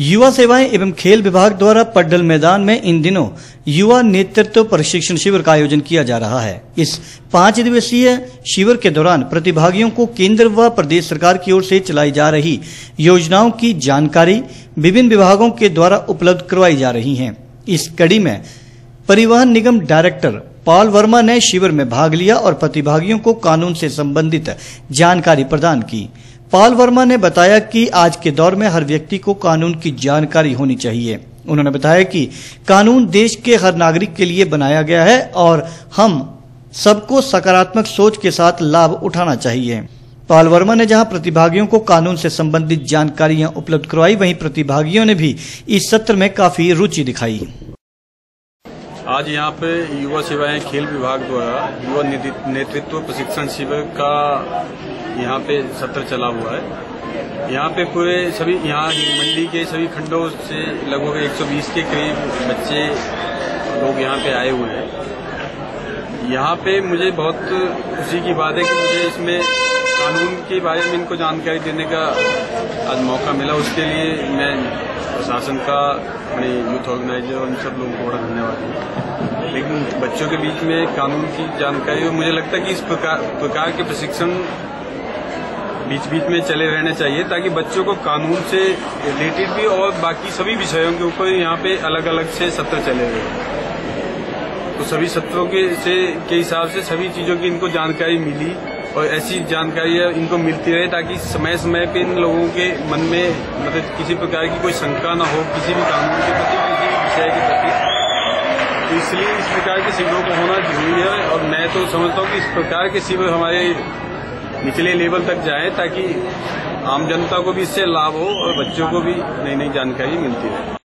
युवा सेवाएँ एवं खेल विभाग द्वारा पड्डल मैदान में इन दिनों युवा नेतृत्व प्रशिक्षण शिविर का आयोजन किया जा रहा है। इस पाँच दिवसीय शिविर के दौरान प्रतिभागियों को केंद्र व प्रदेश सरकार की ओर से चलाई जा रही योजनाओं की जानकारी विभिन्न विभागों के द्वारा उपलब्ध करवाई जा रही है। इस कड़ी में परिवहन निगम डायरेक्टर पॉल वर्मा ने शिविर में भाग लिया और प्रतिभागियों को कानून से संबंधित जानकारी प्रदान की। पॉल वर्मा ने बताया कि आज के दौर में हर व्यक्ति को कानून की जानकारी होनी चाहिए। उन्होंने बताया कि कानून देश के हर नागरिक के लिए बनाया गया है और हम सबको सकारात्मक सोच के साथ लाभ उठाना चाहिए। पाल वर्मा ने जहाँ प्रतिभागियों को कानून से संबंधित जानकारियाँ उपलब्ध करवाई, वहीं प्रतिभागियों ने भी इस सत्र में काफ़ी रुचि दिखाई। आज यहाँ पे युवा सेवाएँ खेल विभाग द्वारा, युवा नेतृत्व प्रशिक्षण शिविर का यहाँ पे सत्र चला हुआ है। यहाँ पे पूरे सभी, यहाँ मंडी के सभी खंडों से लगभग 120 के करीब बच्चे, लोग यहाँ पे आए हुए हैं। यहाँ पे मुझे बहुत खुशी की बात है कि मुझे इसमें कानून के बारे में इनको जानकारी देने का आज मौका मिला। उसके लिए मैं प्रशासन का, अपने यूथ ऑर्गेनाइजर और सब लोगों को बड़ा धन्यवाद दूँ लेकिन बच्चों के बीच में कानून की जानकारी और मुझे लगता है कि इस प्रकार प्रकार के प्रशिक्षण बीच बीच में चले रहने चाहिए ताकि बच्चों को कानून से रिलेटेड भी और बाकी सभी विषयों के ऊपर यहाँ पे अलग अलग से सत्र चले हुए तो सभी सत्रों के से, के हिसाब से सभी चीज़ों की इनको जानकारी मिली और ऐसी जानकारी इनको मिलती रहे ताकि समय समय पे इन लोगों के मन में मतलब किसी प्रकार की कोई शंका न हो किसी भी कानून के प्रति, किसी भी विषय के प्रति। तो इसलिए इस प्रकार के शिविरों को होना ज़रूरी है और मैं तो समझता हूँ कि इस प्रकार के शिविर हमारे निचले लेवल तक जाए ताकि आम जनता को भी इससे लाभ हो और बच्चों को भी नई नई जानकारी मिलती रहे।